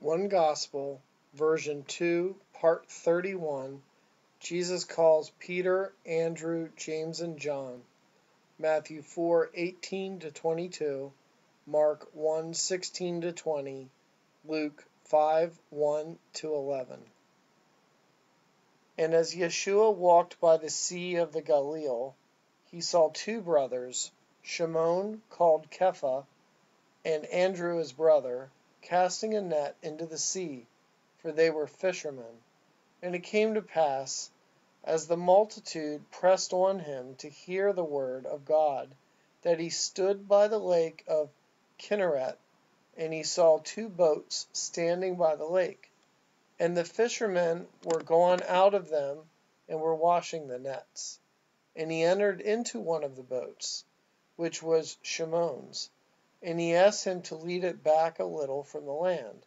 One Gospel, version 2, part 31. Jesus calls Peter, Andrew, James, and John. Matthew 4:18 to 22, Mark 1:16 to 20, Luke 5:1 to 11. And as Yeshua walked by the sea of the Galilee, he saw two brothers, Shimon called Kepha, and Andrew his brother, casting a net into the sea, for they were fishermen. And it came to pass, as the multitude pressed on him to hear the word of God, that he stood by the lake of Kinneret, and he saw two boats standing by the lake. And the fishermen were gone out of them, and were washing the nets. And he entered into one of the boats, which was Shimon's and he asked him to lead it back a little from the land.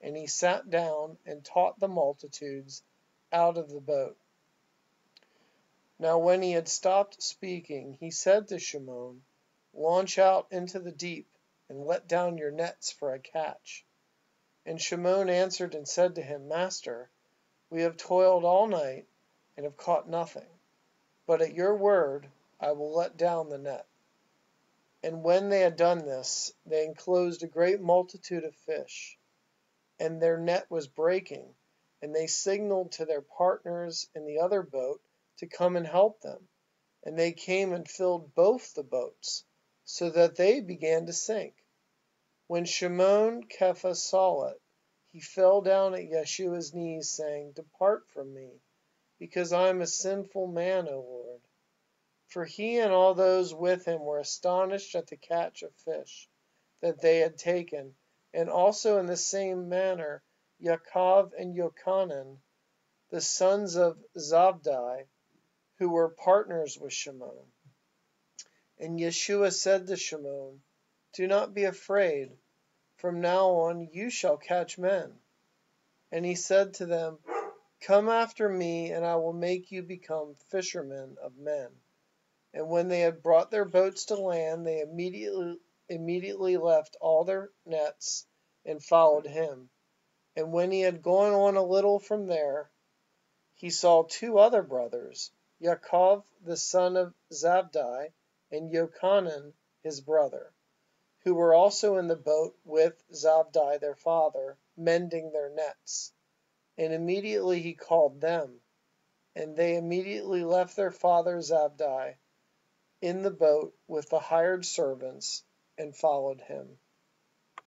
And he sat down and taught the multitudes out of the boat. Now when he had stopped speaking, he said to Shimon, Launch out into the deep, and let down your nets for a catch. And Shimon answered and said to him, Master, we have toiled all night, and have caught nothing. But at your word I will let down the net. And when they had done this, they enclosed a great multitude of fish, and their net was breaking. And they signaled to their partners in the other boat to come and help them. And they came and filled both the boats, so that they began to sink. When Shimon Kepha saw it, he fell down at Yeshua's knees, saying, Depart from me, because I am a sinful man, O Lord. For he and all those with him were astonished at the catch of fish that they had taken, and also in the same manner Yaakov and Yochanan, the sons of Zabdi, who were partners with Shimon. And Yeshua said to Shimon, Do not be afraid. From now on you shall catch men. And he said to them, Come after me, and I will make you become fishermen of men. And when they had brought their boats to land, they immediately immediately left all their nets and followed him. And when he had gone on a little from there, he saw two other brothers, Yaakov the son of Zabdi, and Yochanan his brother, who were also in the boat with Zabdi their father, mending their nets. And immediately he called them, and they immediately left their father Zabdi in the boat with the hired servants, and followed him.